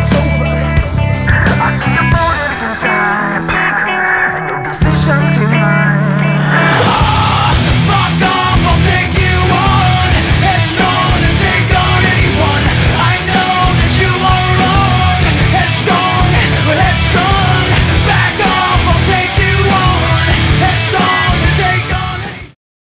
that's over.